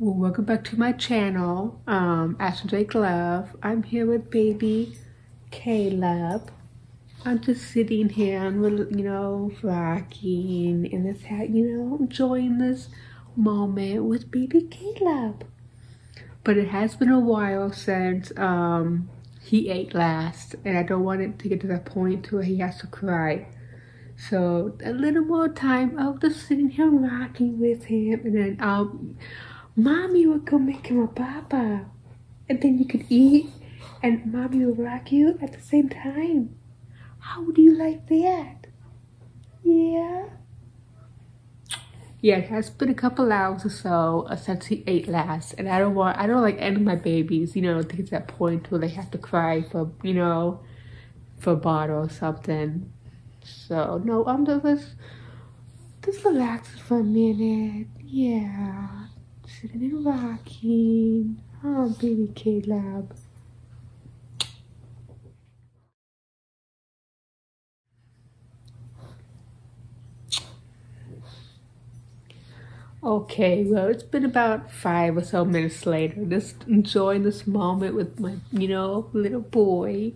Well, welcome back to my channel, um, Ashton-Drake Love. I'm here with baby Kaleb. I'm just sitting here, I'm, you know, rocking in this hat, you know, enjoying this moment with baby Kaleb. But it has been a while since um, he ate last, and I don't want it to get to that point where he has to cry. So a little more time, I'll just sitting here rocking with him, and then I'll Mommy would go make him a papa. And then you could eat and mommy would rock you at the same time. How would you like that? Yeah? Yeah, it has been a couple hours or so uh, since he ate last. And I don't want, I don't like any of my babies, you know, to get to that point where they have to cry for, you know, for a bottle or something. So, no, I'm just, just relaxing for a minute. Yeah sitting and rocking. Oh, baby Kaleb. Okay, well, it's been about five or so minutes later. Just enjoying this moment with my, you know, little boy.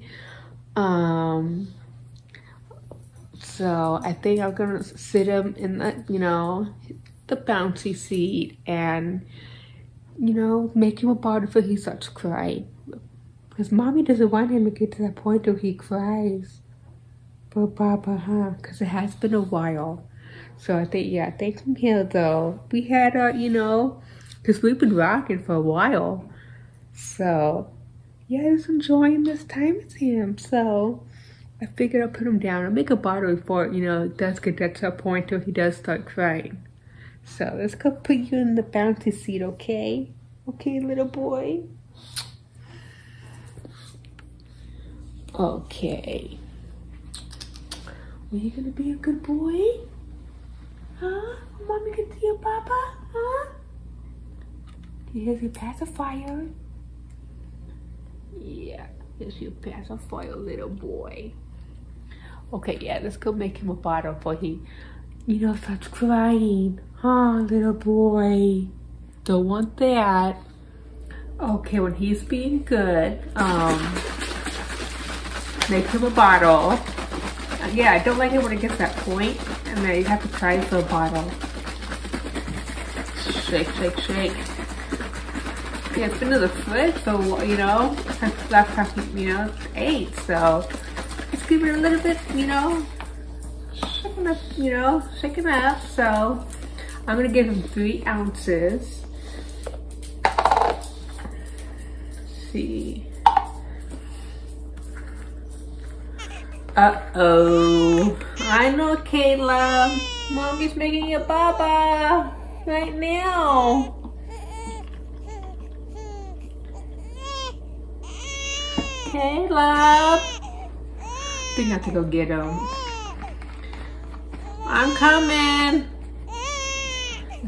Um, so I think I'm gonna sit him in the, you know, the bouncy seat and, you know, make him a part of it. He starts crying. Because mommy doesn't want him to get to that point where he cries. But Baba, huh? Because it has been a while. So I think, yeah, thank him here though. We had, uh, you know, because we've been rocking for a while. So, yeah, was enjoying this time with him. So, I figured I'll put him down. I'll make a bottle before, you know, it does get that to a point where he does start crying. So let's go put you in the bounty seat, okay? Okay, little boy? Okay. Are you gonna be a good boy? Huh? Mommy can see your papa? Huh? Here's your pacifier. Yeah, here's your pacifier, little boy. Okay, yeah, let's go make him a bottle for he, you know, starts crying. Oh, little boy. Don't want that. Okay, when he's being good, um, make him a bottle. Yeah, I don't like it when it gets that point and then you have to cry for a bottle. Shake, shake, shake. Yeah, it's been in the fridge, so, you know, last time, you know, eight, so let's give it a little bit, you know, shaking up, you know, shaking up, so I'm gonna give him three ounces. Let's see. Uh-oh. I know, Kayla. Mommy's making a baba right now. Kaleb. I think I have to go get him. I'm coming.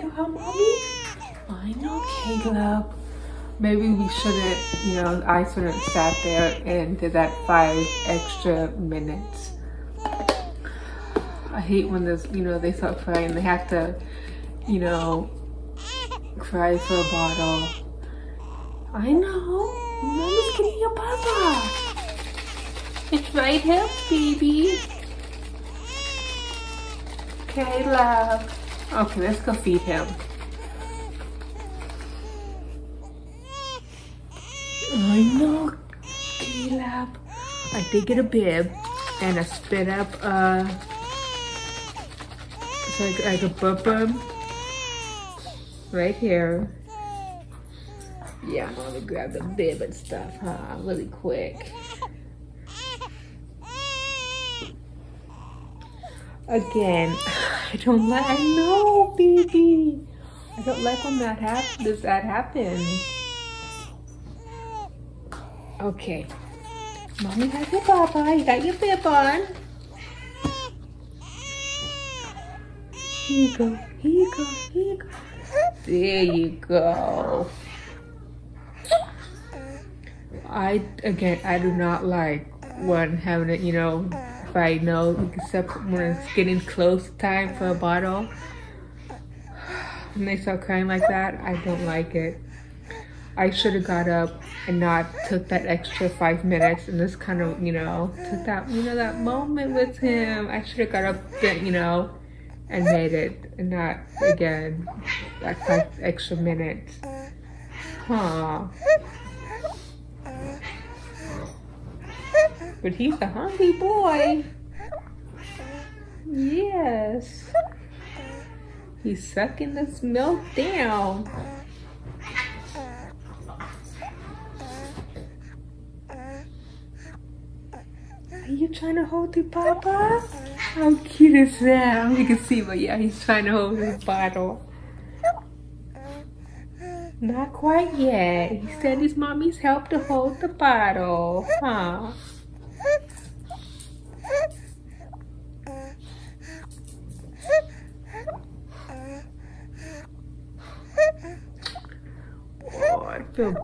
to help mommy? I know, Kaleb. Maybe we shouldn't, you know, I shouldn't sat there and did that five extra minutes. I hate when this, you know, they start crying. They have to, you know, cry for a bottle. I know. Mommy's getting your papa. It's right here, baby. Kaleb. Okay, let's go feed him. I know, Kaleb. I did get a bib and I spit up uh I could burp him right here. Yeah, I'm gonna grab the bib and stuff, huh? Really quick. Again, I don't like, I know, baby. I don't like when that happens. That happens. Okay. Mommy has your papa. You got your bib on. Here you go. Here you go. Here you go. There you go. I again, I do not like when having it. You know, I know except when it's getting close time for a bottle, when they start crying like that, I don't like it. I should have got up and not took that extra five minutes and just kind of, you know, took that, you know, that moment with him. I should have got up, you know, and made it and not again that five extra minutes. Huh. But he's a hungry boy. Yes. He's sucking this milk down. Are you trying to hold the papa? How cute is that? You can see, but yeah, he's trying to hold his bottle. Not quite yet. He said his mommy's help to hold the bottle, huh?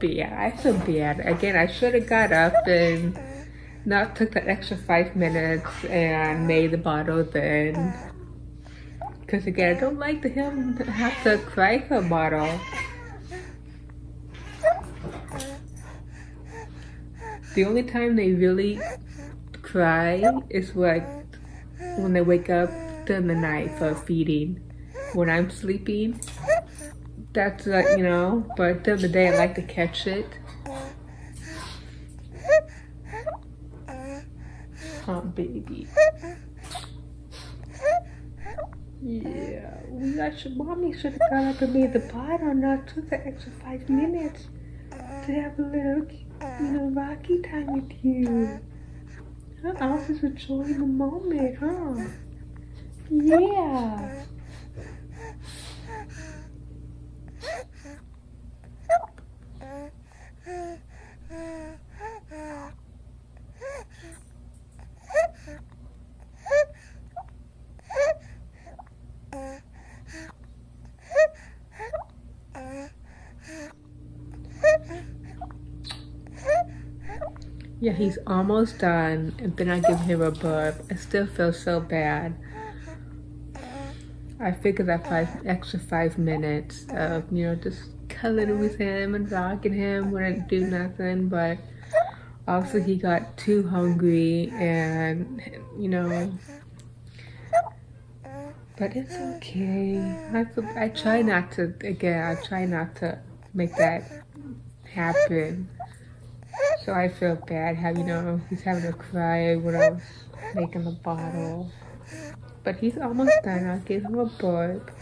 Bad. I feel bad. Again, I should have got up and not took that extra five minutes and made the bottle then. Because again, I don't like to have to cry for a bottle. The only time they really cry is like when they wake up during the night for feeding. When I'm sleeping, that's like, you know, but the other day I like to catch it. Huh, baby. Yeah, we your mommy should have got up and made the bottle, not took the extra five minutes to have a little, you know, rocky time with you. Huh? I was enjoying the moment, huh? Yeah. Yeah, he's almost done, and then I give him a burp. I still feel so bad. I figured that five extra five minutes of you know just cuddling with him and rocking him wouldn't do nothing, but also he got too hungry and you know. But it's okay. I I try not to again. I try not to make that happen. So I feel bad having know, he's having to cry when I'm making the bottle. But he's almost done. I'll give him a book.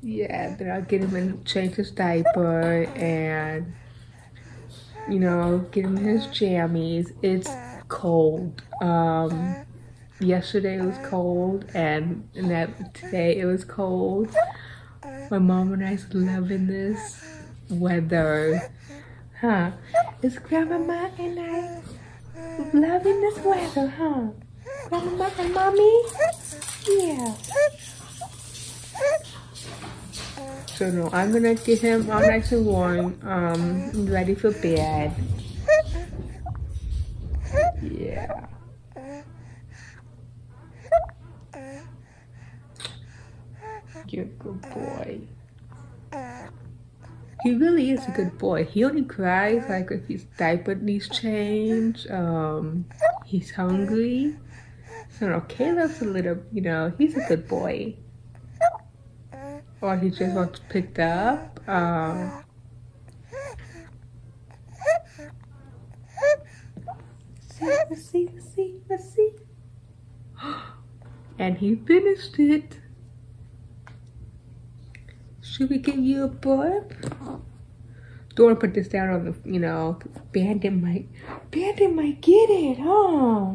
Yeah, then I'll get him and change his diaper and, you know, get him his jammies. It's cold. Um, yesterday it was cold and, and that today it was cold. My mom and I I's loving this weather. Huh? Is Grandma and I loving this weather, huh? Grandma and Mommy? Yeah. So no, I'm gonna get him all nice and warm, um, ready for bed. Yeah. You're a good boy. He really is a good boy. He only cries like if his diaper needs change, um, he's hungry. So no, Kaleb's a little, you know, he's a good boy. Or he just wants picked up. Um, let's see, let's see, let's see. And he finished it. Should we give you a burp? Don't want to put this down on the, you know, Bandit might, Bandit might get it, huh?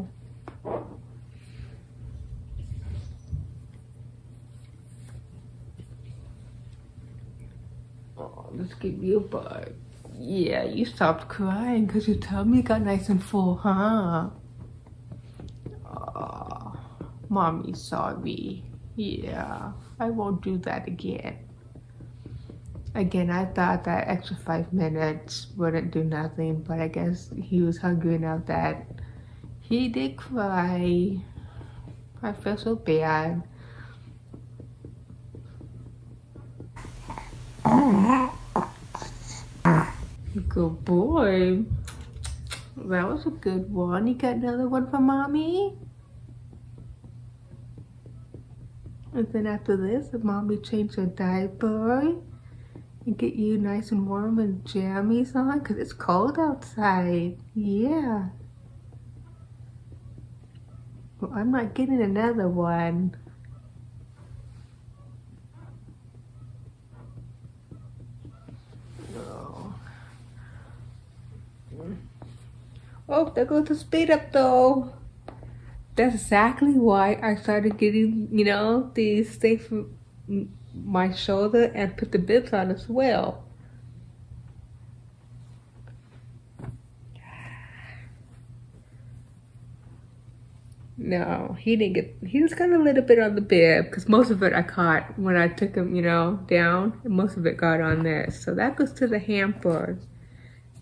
Let's give you a bug. Yeah, you stopped crying because your tummy got nice and full, huh? Oh, mommy's sorry. Yeah, I won't do that again. Again, I thought that extra five minutes wouldn't do nothing, but I guess he was hungry enough that he did cry. I feel so bad. Good boy. That was a good one. You got another one for mommy? And then after this, mommy changed your diaper and get you nice and warm and jammies on because it's cold outside. Yeah. Well, I'm not getting another one. Oh, there goes the speed up though. That's exactly why I started getting, you know, these from my shoulder and put the bibs on as well. No, he didn't get, he just got a little bit on the bib because most of it I caught when I took him, you know, down. Most of it got on this. So that goes to the hamper.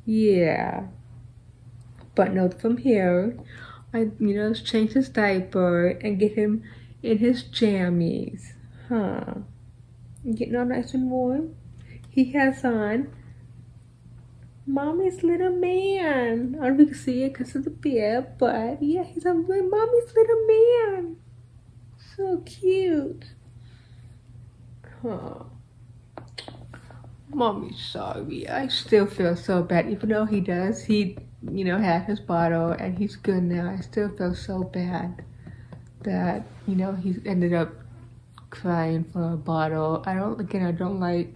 Yeah. But note from here, I, you know, change his diaper and get him in his jammies. Huh. Getting all nice and warm. He has on Mommy's little man. I don't know if you can see it because of the bib, but yeah, he's a Mommy's little man. So cute. Huh. Mommy's sorry. I still feel so bad, even though he does. He you know, had his bottle and he's good now. I still feel so bad that, you know, he ended up crying for a bottle. I don't, again, I don't like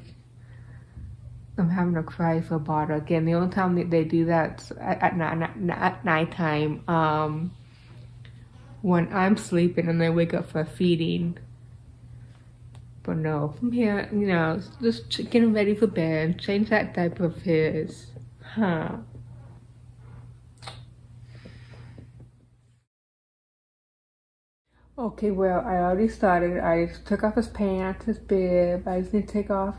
them having to cry for a bottle. Again, the only time that they do that at, at, at, nighttime, um, when I'm sleeping and they wake up for feeding. But no, from here, you know, just getting ready for bed, change that diaper of his. Huh. Okay, well, I already started. I took off his pants, his bib. I just need to take off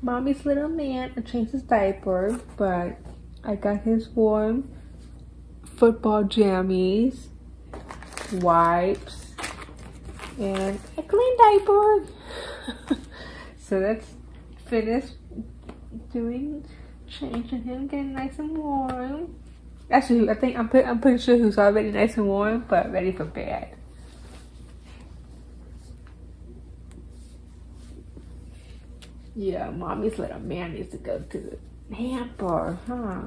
mommy's little man and change his diaper. But I got his warm football jammies, wipes, and a clean diaper. so that's finished doing changing him, getting nice and warm. Actually, I think I'm, I'm pretty sure he's already nice and warm, but ready for bed. Yeah, mommy's little man needs to go to the hamper, huh?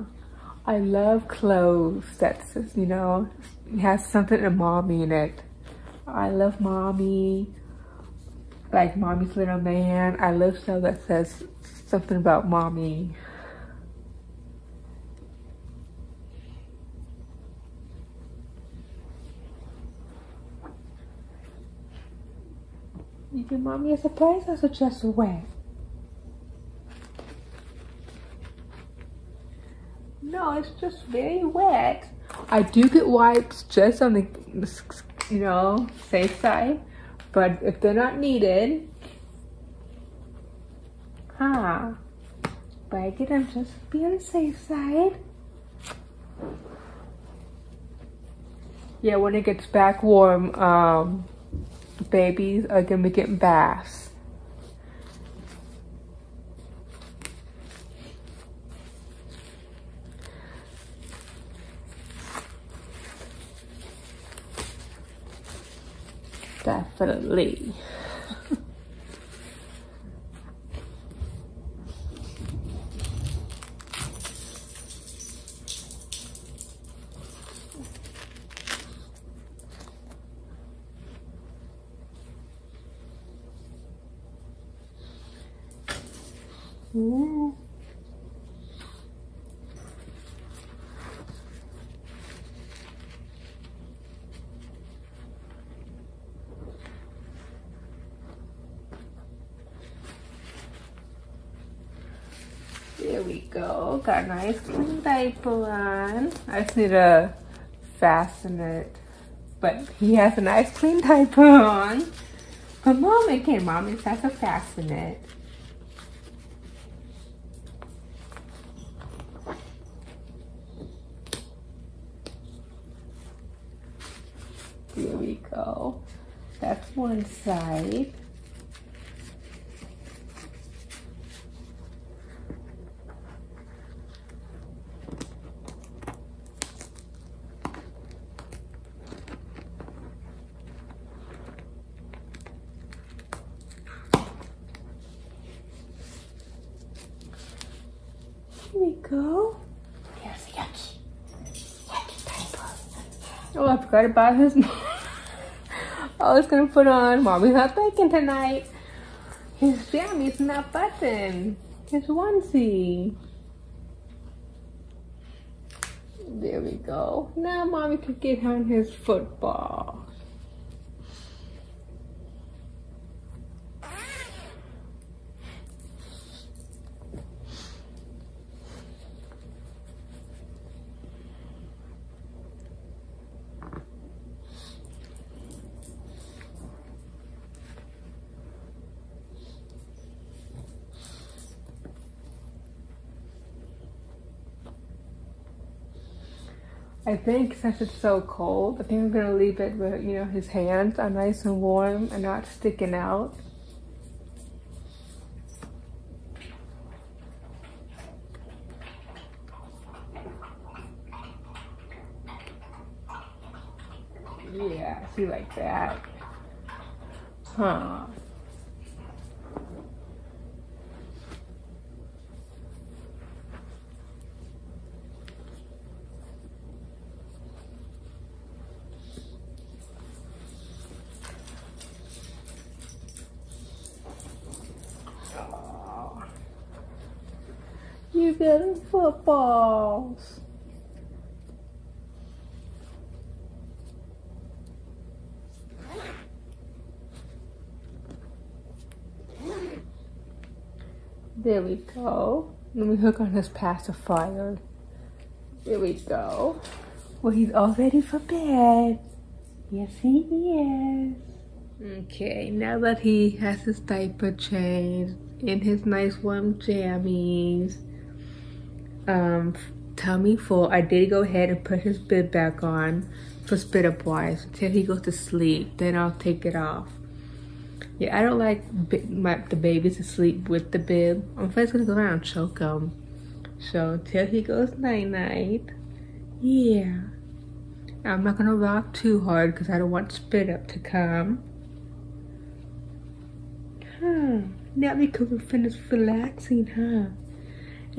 I love clothes that's, you know, has something to mommy in it. I love mommy, like mommy's little man. I love stuff that says something about mommy. You give mommy a surprise or just wet? No, it's just very wet. I do get wipes just on the, you know, safe side. But if they're not needed, huh, but I get them just to be on the safe side. Yeah, when it gets back warm, um, babies are gonna be getting baths. Definitely. Ooh. There we go. Got a nice clean diaper on. I just need to fasten it. But he has a nice clean diaper on. But mommy can mommy just has to fasten it. There we go. That's one side. Here we go. Here's the yucky. Yucky diaper. Oh, I forgot about his I was gonna put on Mommy's not baking tonight. His jammies not button. His onesie. There we go. Now mommy can get on his football. I think since it's so cold, I think I'm gonna leave it where, you know, his hands are nice and warm and not sticking out. Yeah, see like that. Huh. You getting footballs. There we go. Let me hook on his pacifier. There we go. Well, he's all ready for bed. Yes, he is. Okay, now that he has his diaper changed in his nice warm jammies, um, tummy full, I did go ahead and put his bib back on for spit up wise until he goes to sleep. Then I'll take it off. Yeah, I don't like my, the babies to sleep with the bib. I'm first gonna go around and choke him. So until he goes night night, yeah. I'm not gonna rock too hard because I don't want spit up to come. Huh. Now we could finish relaxing, huh?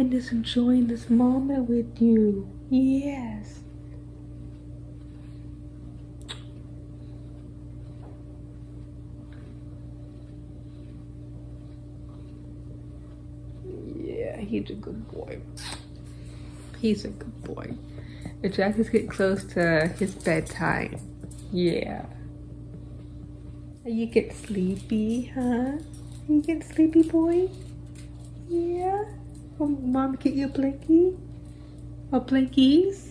And just enjoying this moment with you. Yes. Yeah, he's a good boy. He's a good boy. The is getting close to his bedtime. Yeah. You get sleepy, huh? You get sleepy, boy? Yeah. Mom, get you a blankie? Or blankies?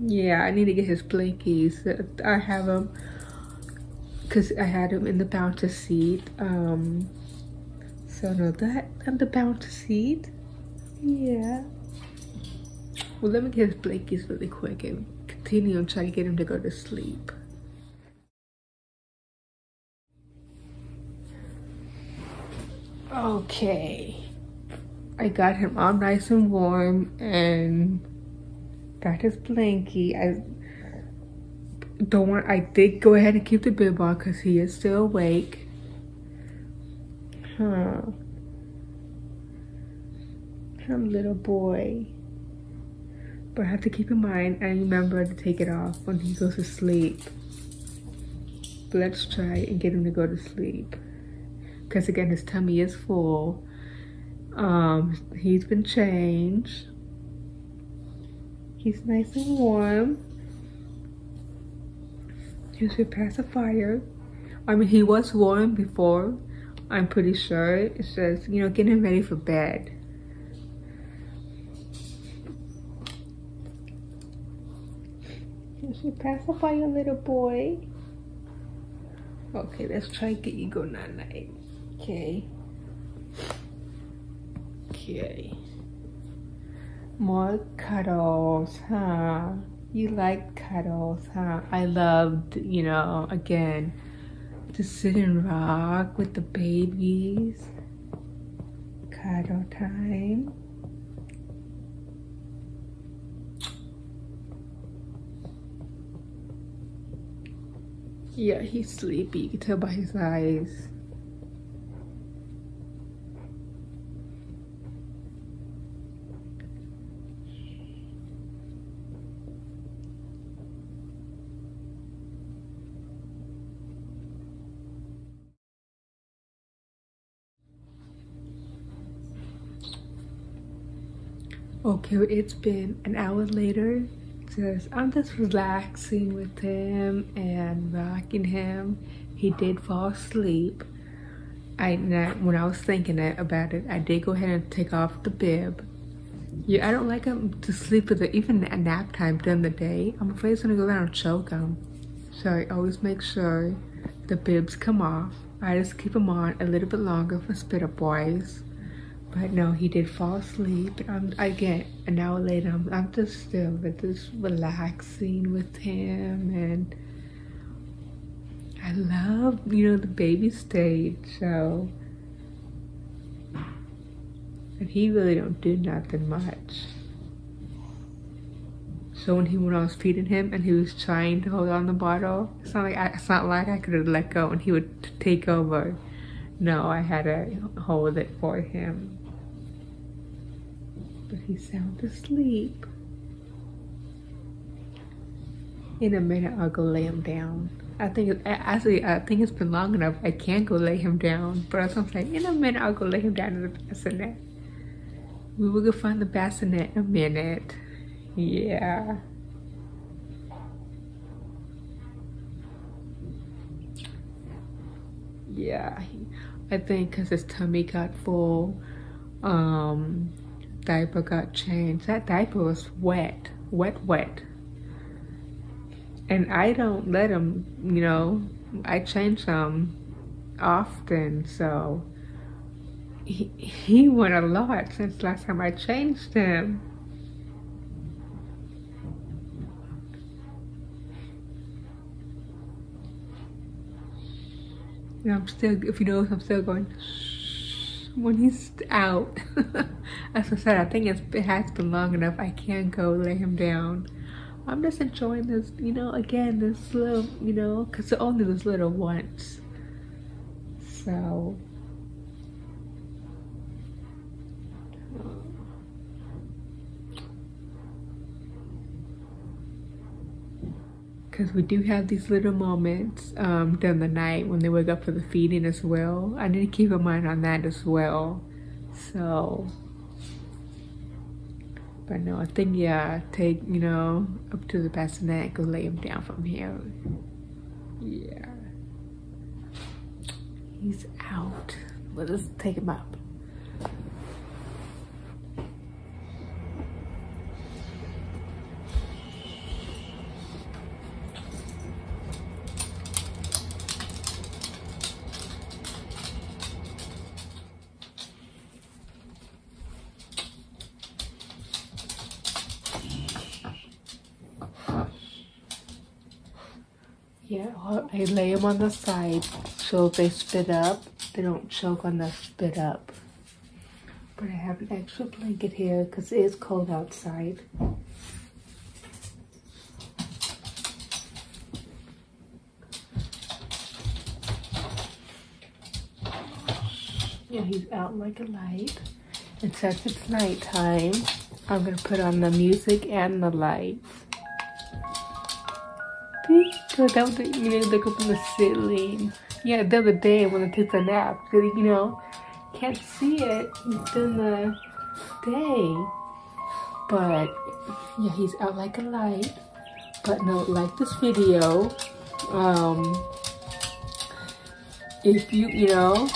Yeah, I need to get his blankies. I have him because I had him in the bouncer seat. Um, so no, that I'm the bouncer seat. Yeah. Well, let me get his blankies really quick and continue and try to get him to go to sleep. Okay. I got him all nice and warm and got his blankie. I don't want, I did go ahead and keep the bib on because he is still awake. Huh. Some little boy. But I have to keep in mind and remember to take it off when he goes to sleep. But let's try and get him to go to sleep. Because again, his tummy is full. Um, he's been changed. He's nice and warm. He's a pacifier. I mean, he was warm before. I'm pretty sure. It's just, you know, getting ready for bed. Can you pacify your little boy? Okay, let's try and get you go night night. Okay. Okay. More cuddles, huh? You like cuddles, huh? I loved, you know, again, to sit and rock with the babies. Cuddle time. Yeah, he's sleepy. You can tell by his eyes. Okay, it's been an hour later. Just I'm just relaxing with him and rocking him. He did fall asleep. I when I was thinking about it, I did go ahead and take off the bib. Yeah, I don't like him to sleep with it, even at nap time during the day. I'm afraid he's gonna go down and choke him. So I always make sure the bibs come off. I just keep them on a little bit longer for spit up boys. But no, he did fall asleep. I'm again an hour later. I'm, I'm just still just relaxing with him, and I love you know the baby stage. So, and he really don't do nothing much. So when he when I was feeding him and he was trying to hold on the bottle, it's not like I, it's not like I could have let go and he would take over. No, I had to hold it for him but he's sound asleep. In a minute, I'll go lay him down. I think actually, I think it's been long enough. I can't go lay him down, but I'm saying, in a minute, I'll go lay him down in the bassinet. We will go find the bassinet in a minute. Yeah. Yeah, I think because his tummy got full. Um, diaper got changed. That diaper was wet, wet, wet. And I don't let him, you know, I change them often, so he, he went a lot since last time I changed him. And I'm still, if you notice, I'm still going, when he's out. As I said, I think it has been long enough. I can't go lay him down. I'm just enjoying this, you know, again, this little, you know, because it only was little once. So, because we do have these little moments um, during the night when they wake up for the feeding as well. I need to keep in mind on that as well. So, but no, I think, yeah, take, you know, up to the bassinet, go lay him down from here. Yeah. He's out. Let us take him up. Yeah, I lay them on the side so if they spit up, they don't choke on the spit up. But I have an extra blanket here because it is cold outside. Yeah, he's out like a light. And since it's nighttime, I'm gonna put on the music and the lights. So that was, you know, look up in the ceiling. Yeah, the other day when I took a nap, because, you know, can't see it during the day. But, yeah, he's out like a light. But no, like this video, um, if you, you know,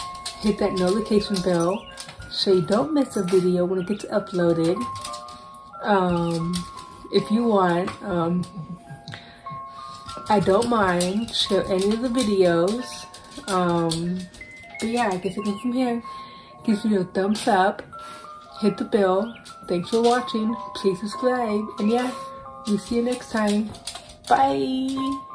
hit that notification bell so you don't miss a video when it gets uploaded. Um, if you want, um, I don't mind. Share any of the videos. Um, but yeah, I guess it goes from here. Give video a thumbs up. Hit the bell. Thanks for watching. Please subscribe. And yeah, we'll see you next time. Bye.